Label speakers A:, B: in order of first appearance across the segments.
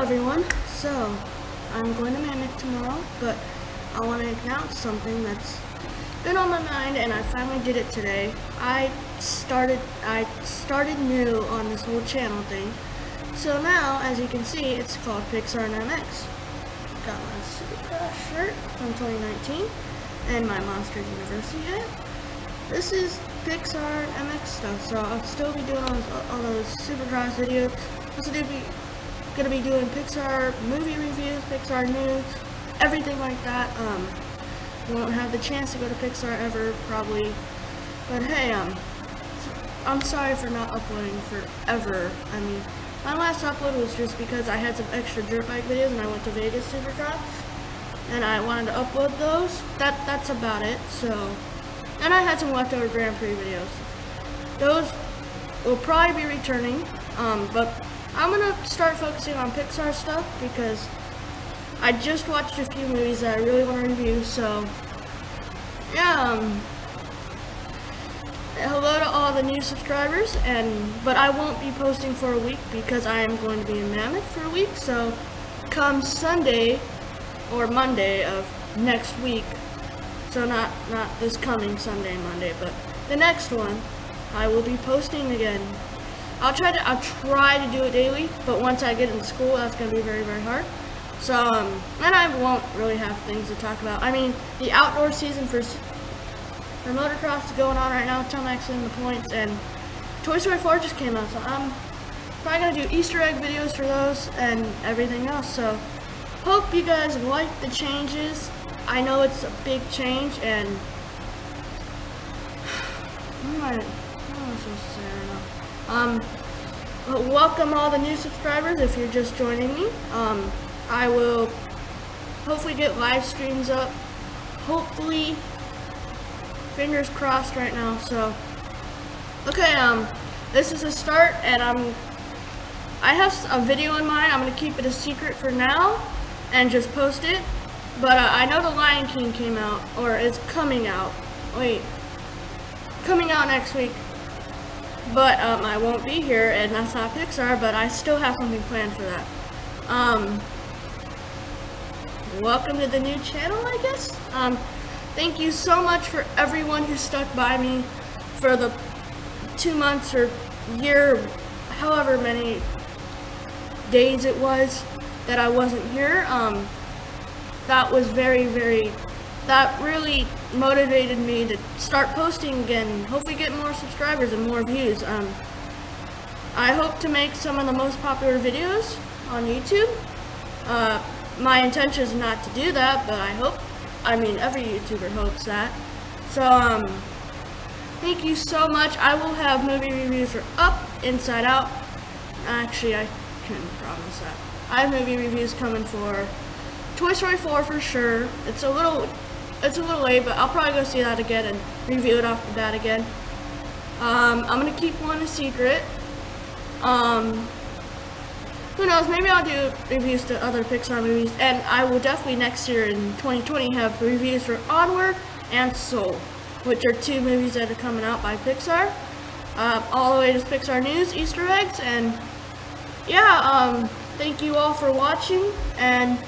A: everyone. So, I'm going to Mammoth tomorrow, but I want to announce something that's been on my mind, and I finally did it today. I started, I started new on this whole channel thing. So now, as you can see, it's called Pixar and MX. Got my Supercross shirt from 2019, and my Monsters University hat. This is Pixar MX stuff, so I'll still be doing all those, all those Supercross videos. Also, do be gonna be doing Pixar movie reviews, Pixar news, everything like that. Um, won't have the chance to go to Pixar ever, probably. But hey, um, I'm sorry for not uploading forever. I mean, my last upload was just because I had some extra dirt bike videos and I went to Vegas Supercross, and I wanted to upload those. That that's about it. So, and I had some leftover Grand Prix videos. Those will probably be returning. Um, but I'm gonna start focusing on Pixar stuff because I just watched a few movies that I really want to review, so yeah. Um, hello to all the new subscribers, and but I won't be posting for a week because I am going to be in Mammoth for a week. So come Sunday or Monday of next week, so not not this coming Sunday Monday, but the next one, I will be posting again. I'll try to I'll try to do it daily, but once I get in school, that's gonna be very very hard. So um, and I won't really have things to talk about. I mean, the outdoor season for for motocross is going on right now. Actually in the points, and Toy Story 4 just came out, so I'm probably gonna do Easter egg videos for those and everything else. So hope you guys like the changes. I know it's a big change, and I, what am supposed to say right now? Um, welcome all the new subscribers if you're just joining me. Um, I will hopefully get live streams up. Hopefully, fingers crossed right now. So, okay, um, this is a start, and I'm, I have a video in mind. I'm gonna keep it a secret for now, and just post it. But uh, I know the Lion King came out, or is coming out. Wait, coming out next week. But um, I won't be here, and that's not Pixar, but I still have something planned for that. Um, welcome to the new channel, I guess. Um, thank you so much for everyone who stuck by me for the two months or year, however many days it was that I wasn't here. Um, that was very, very that really motivated me to start posting again, hopefully get more subscribers and more views. Um, I hope to make some of the most popular videos on YouTube. Uh, my intention is not to do that, but I hope, I mean, every YouTuber hopes that. So, um, thank you so much. I will have movie reviews for Up, Inside Out. Actually, I can't promise that. I have movie reviews coming for Toy Story 4 for sure. It's a little it's a little late, but I'll probably go see that again and review it off the bat again. Um, I'm gonna keep one a secret. Um, who knows, maybe I'll do reviews to other Pixar movies, and I will definitely next year in 2020 have reviews for Onward and Soul, which are two movies that are coming out by Pixar. Uh, all the way to Pixar News, Easter eggs, and yeah, um, thank you all for watching, and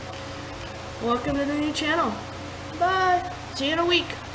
A: welcome to the new channel. Bye. See you in a week.